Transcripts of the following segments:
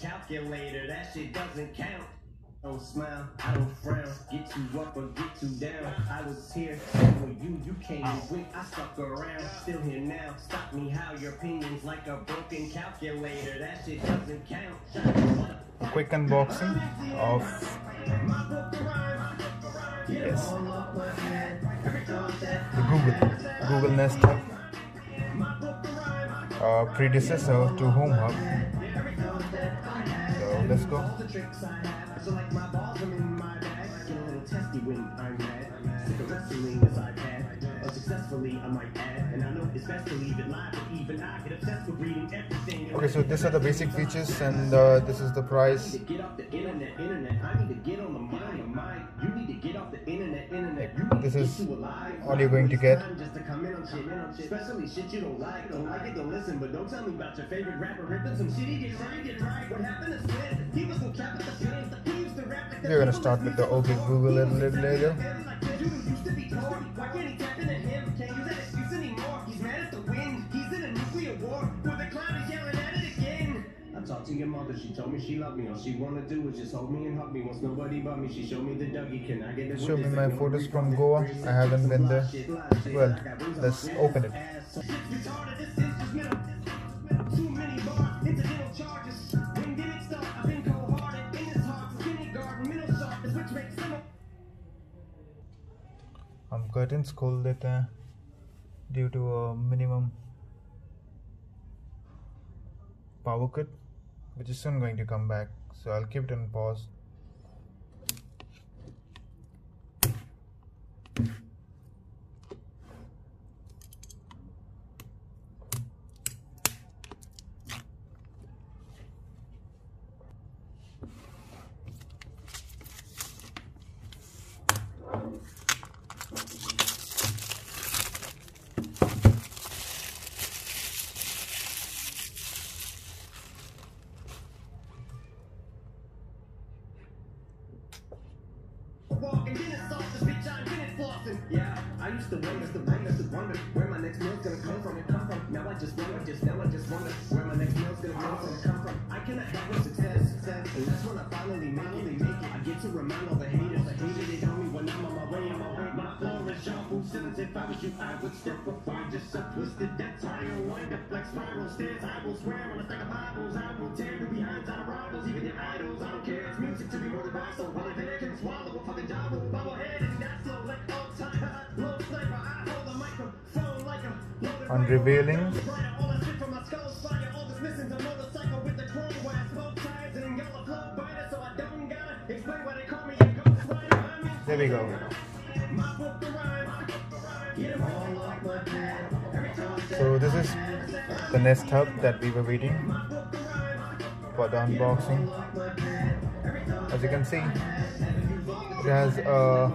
Calculator, that shit doesn't count. Don't smile, I don't frown. Get you up or get you down. I was here for you, you came and went. I stuck around, still here now. Stop me how your opinion's like a broken calculator. That shit doesn't count. quick unboxing of yes Google Google Nest Hub uh, predecessor to Home Hub so let's go successfully, I might add. And I know it's best to leave it live, but even I get obsessed with reading everything. Okay, so these are the basic features, and uh, this is the price. Get off the internet, internet. I need to get on the mind, mind. You need to get off the internet, internet. This is all you're going to get. Just to come in on shit, in on shit. Especially shit you don't like. Don't like it, don't listen. But don't tell me about your favorite rapper ripping some shit he did right, did right. What happened to Smith? He was gonna cap the pins. He used to rap We're gonna start with the OK Google a little later. To your mother. She told me she loved me. All she wanna do is just hold me and hug me. Wants nobody but me. She showed me the Dougie. Can I get a Show me my photos from Goa. I haven't been there. Well, let's open it. हम curtains खोल देते हैं due to minimum power cut which is soon going to come back so I keep it in pause I just wonder where my next meal's gonna come from come from. I cannot have no success, success, and that's when I finally make it. Make it. I get to remind all the haters, I hated it on me when I'm on my way, on my floor is shuffled, since if I was you, I would step before just so twisted. How you wind up like spiral stairs. I will swear on a stack of Bibles, I will tear the behinds out of rivals, even your idols. I don't care, it's music to be worded by, so what if it can swallow a fucking job with bobblehead and that's slow like all time. Low flavor, I hold the microphone like a unrevealing. There we go. So this is the Nest Hub that we were waiting for the unboxing. As you can see, it has a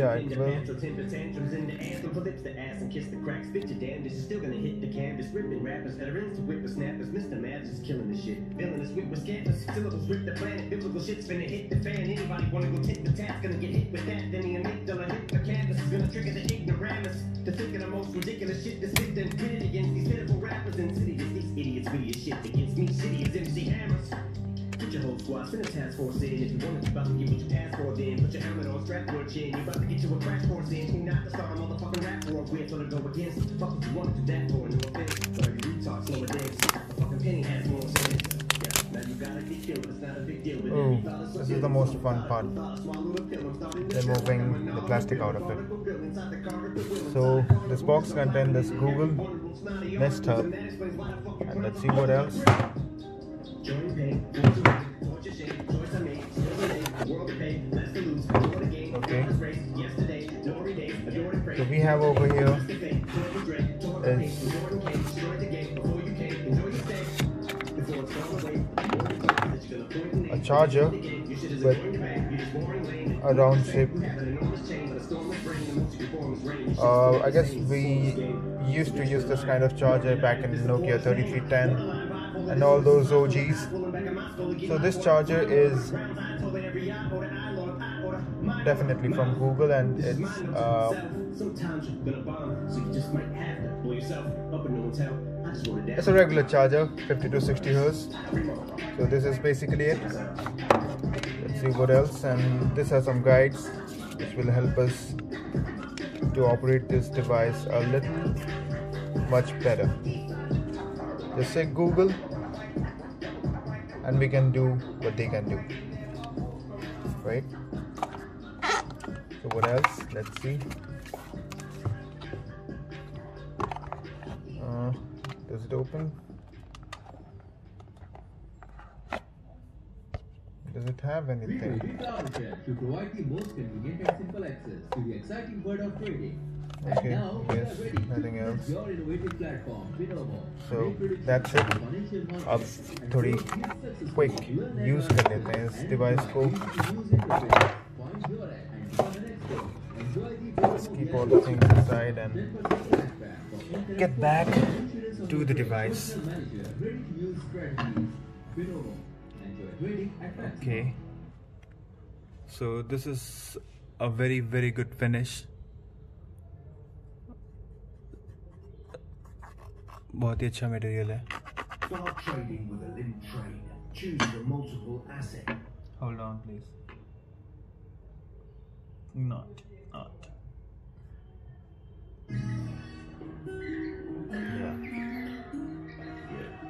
yeah, it will. Temper tantrums in the anthem for lips to ass and kiss the cracks. Spit your damnedest is still gonna hit the canvas. Ripping rappers, veterans to whippersnappers. Mr. Mavs is killing the shit. Villainous wit with scampers. Syllables rip the planet. Biblical shit's finna hit the fan. Anybody wanna go tip the tap, gonna get hit with that. Then the amygdala hit the canvas. Gonna trigger the ignoramus. To think of the most ridiculous shit that's been done. Pitted against these pitiful rappers and cities. These idiots, witty as shit against me. City is MC Hammers. Put your whole squad, send a task force in. If you want it, you about to get what you asked for then. Put your strap your chin. You about to get you a crash course in. Not to start a motherfucking rap war with or to go against. Fuck what you want to do that for, no offense. But you retards slow dance. The fucking penny has more sense. Oh, this is the most fun part. Removing the plastic out of it. So this box contains this Google Nest Hub. And let's see what else. So we have over here is a charger with a round shape. Uh, I guess we used to use this kind of charger back in Nokia 3310 and all those OGs. So this charger is definitely from Google and it's uh, it's a bomb so you just might have to place out up a new town and so a regular charger 50 to 60 hertz. So this is basically it. Let's see what else. And this has some guides which will help us to operate this device a little much better. Just say google and we can do what they can do. Right? So what else? Let's see it open does it have anything to provide the most convenient and simple access to the exciting world of trading. And Okay, now we yes, are ready to nothing present else. Your innovative platform, Binomo. So, Great predictions that's it. of financial markets अब and थोड़ी great successful quick learn use and कर लेते हैं इस and device को easy to use interface. Find your app and become an expert. Enjoy the Let's Binomo keep all Guarantee. the things aside and 10% cashback for internet get back insurance on to your the phone. device. Personal manager, ready to use strategies. Binomo. Enjoy trading at maximum. okay so this is a very very good finish बहुत ही अच्छा material है Start trading with a limb trade. Choose your multiple asset. hold on please not not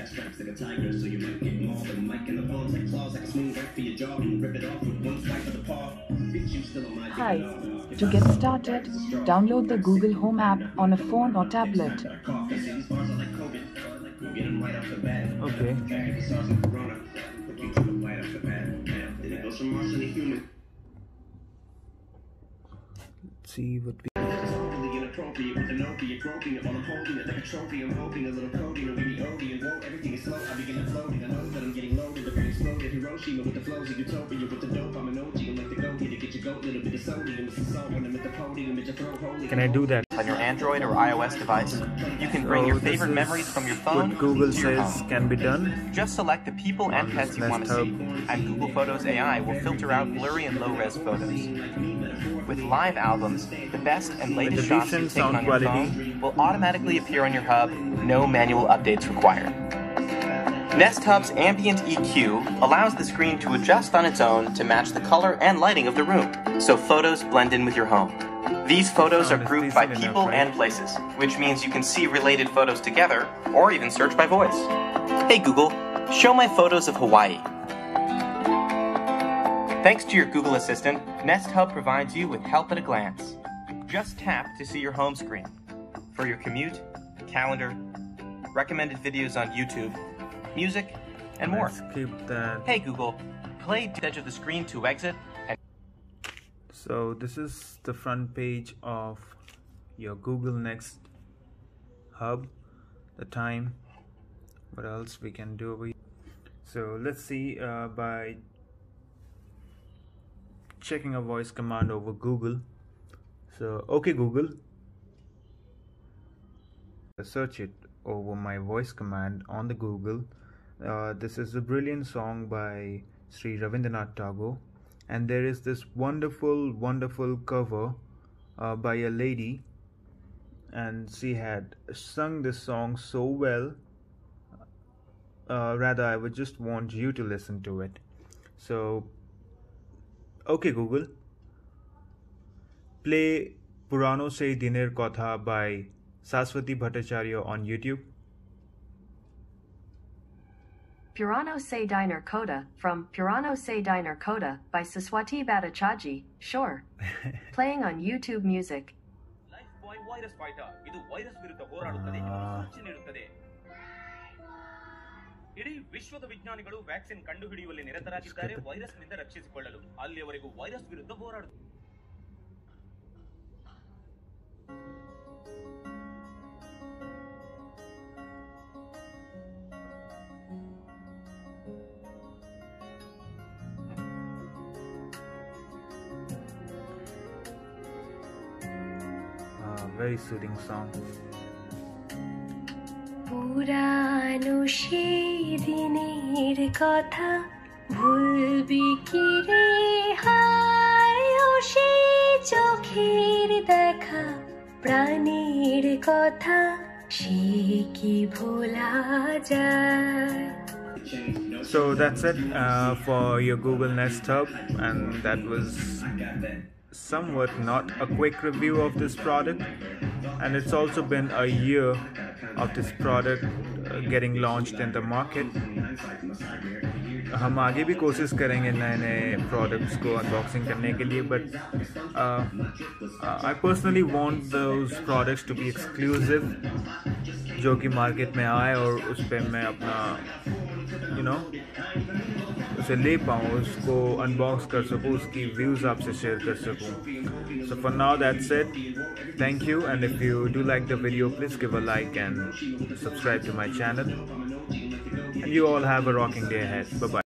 Got straps like a tiger, so you might get mauled. And mic in the palms like claws, like a smooth right for your jaw. And rip it off with one swipe of the paw. Bitch, you still on my dick Hi. and all. If To get started, like a straw, download the Google Home app on a phone or tablet. Next time I cough, they say these bars are like COVID. We'll get 'em right off the bat. Okay. Back at the SARS and Corona. The future of light off the bat. Then it goes from Martian to human. see what we Totally inappropriate with an opiate, groping it while I'm holding it like a trophy. I'm hoping a little coding will give me OD whoa, everything is slow. I begin uploading. I know that I'm getting loaded. The brain exploded. Hiroshima with the flows of utopia with the dope. I'm an OG. I'm like the goat here to get your goat. Little bit of sodium. It's the salt when I'm at the podium. It's your throat holy. can I do that on your Android or iOS device. You can bring So your favorite memories from your phone what Google to your says home. can be done Just select the people and pets you want to see, and Google Photos AI will filter out blurry and low-res photos. With live albums, the best and latest shots you've taken on your quality. phone will automatically appear on your hub, no manual updates required. Nest Hub's ambient EQ allows the screen to adjust on its own to match the color and lighting of the room, so photos blend in with your home. These photos are grouped by people and places, which means you can see related photos together or even search by voice. Hey Google, show my photos of Hawaii. Thanks to your Google Assistant, Nest Hub provides you with help at a glance. Just tap to see your home screen. For your commute, calendar, recommended videos on YouTube, music, and more. let's keep that Hey Google, play to the edge of the screen to exit and so this is the front page of your Google Nest hub the time what else we can do over here. so let's see uh, by checking a voice command over Google. So okay Google. Search it over my voice command on the Google. Uh, this is a brilliant song by Sri Ravindranath Tagore. And there is this wonderful wonderful cover uh, by a lady. And she had sung this song so well. Uh, rather I would just want you to listen to it. So okay Google play Purano Se Diner Kotha by Saswati Bhattacharya on YouTube Purano Se Diner Kotha from Purano Se Diner Kotha by Saswati Bhattacharjee. Sure. Playing on YouTube Music. ಇಡೀ ವಿಶ್ವದ ವಿಜ್ಞಾನಿಗಳು vaccine ಕಂಡುಹಿಡಿಯುವಲ್ಲಿ ನಿರತರಾಗಿದ್ದಾರೆ virus ನಿಂದ ರಕ್ಷಿಸಿಕೊಳ್ಳಲು ಅಲ್ಲಿಯವರೆಗೂ virus ವಿರುದ್ಧ ಹೋರಾಡುತ್ತಾರೆ very soothing song. Pura. পুরানো সেই দিনের কথা ভুলবি কি রে হায় ও সেই চোখের দেখা প্রাণের কথা সে কি ভোলা যায় So that's it uh, for your Google Nest Hub, and that was somewhat not a quick review of this product. And it's also been a year of this product uh, getting launched in the market. हम आगे भी कोशिश करेंगे नए नए products को unboxing करने के लिए but I personally want those products to be exclusive जो कि मार्केट में आए और उस पर मैं अपना यू you नो know, उसे ले पाऊँ उसको अनबॉक्स कर सकूँ उसकी व्यूज़ आपसे शेयर कर सकूँ so for now that's it Thank you and if you do like the video please give a like and subscribe to my channel. And you all have a rocking day ahead. Bye bye.